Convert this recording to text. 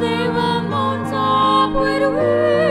They were mounted up with wings.